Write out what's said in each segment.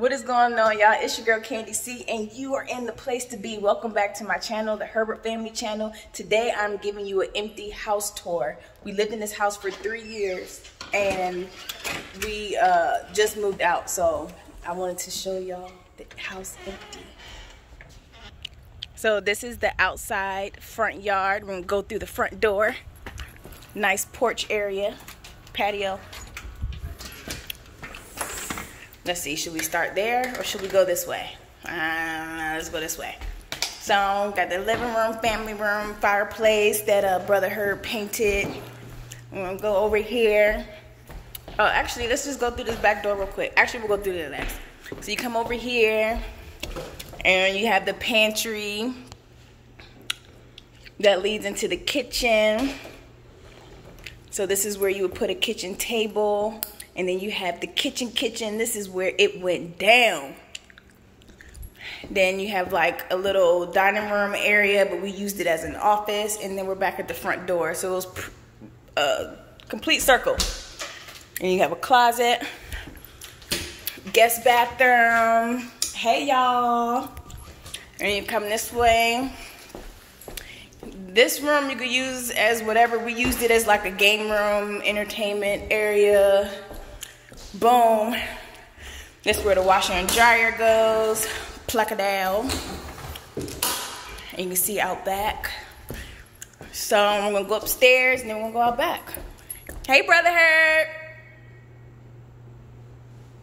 What is going on, y'all? It's your girl Candy C, and you are in the place to be. Welcome back to my channel, the Herbert Family Channel. Today, I'm giving you an empty house tour. We lived in this house for three years, and we uh, just moved out, so I wanted to show y'all the house empty. So this is the outside front yard. We're gonna go through the front door. Nice porch area, patio. Let's see, should we start there or should we go this way? Uh, let's go this way. So, got the living room, family room, fireplace that uh, Brother Herb painted. We're gonna go over here. Oh, actually, let's just go through this back door real quick. Actually, we'll go through the next. So you come over here, and you have the pantry that leads into the kitchen. So this is where you would put a kitchen table and then you have the kitchen kitchen. This is where it went down. Then you have like a little dining room area, but we used it as an office. And then we're back at the front door. So it was a uh, complete circle. And you have a closet, guest bathroom. Hey y'all. And you come this way. This room you could use as whatever. We used it as like a game room, entertainment area, Boom. This is where the washer and dryer goes. Pluck it down. And you can see out back. So I'm gonna go upstairs and then we're gonna go out back. Hey, brother Herb.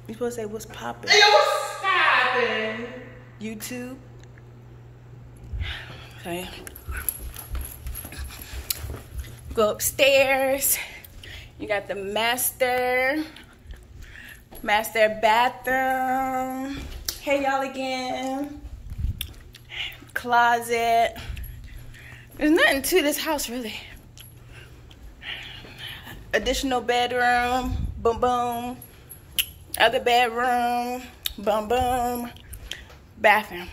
You supposed to say what's popping? Hey, what's popping? YouTube. Okay. Go upstairs. You got the master master bathroom. Hey y'all again. Closet. There's nothing to this house really. Additional bedroom. Boom boom. Other bedroom. Boom boom. Bathroom.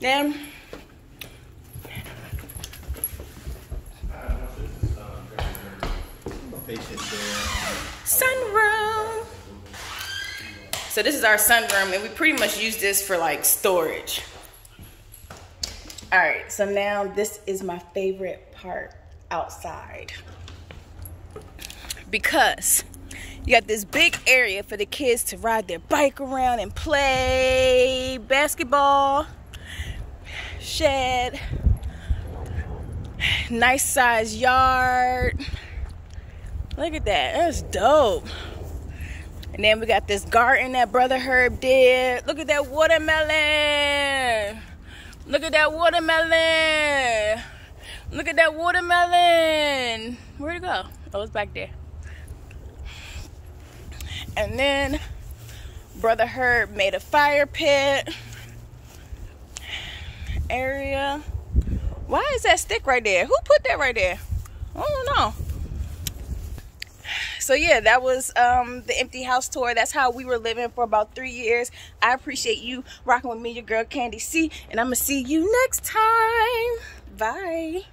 Then sunroom. So this is our sunroom and we pretty much use this for like storage. All right, so now this is my favorite part outside. Because you got this big area for the kids to ride their bike around and play basketball, shed, nice size yard. Look at that, that's dope. And then we got this garden that Brother Herb did. Look at that watermelon. Look at that watermelon. Look at that watermelon. Where'd it go? Oh, it's back there. And then Brother Herb made a fire pit area. Why is that stick right there? Who put that right there? I don't know so yeah that was um, the empty house tour. That's how we were living for about three years. I appreciate you rocking with me your girl candy c and i'm gonna see you next time. Bye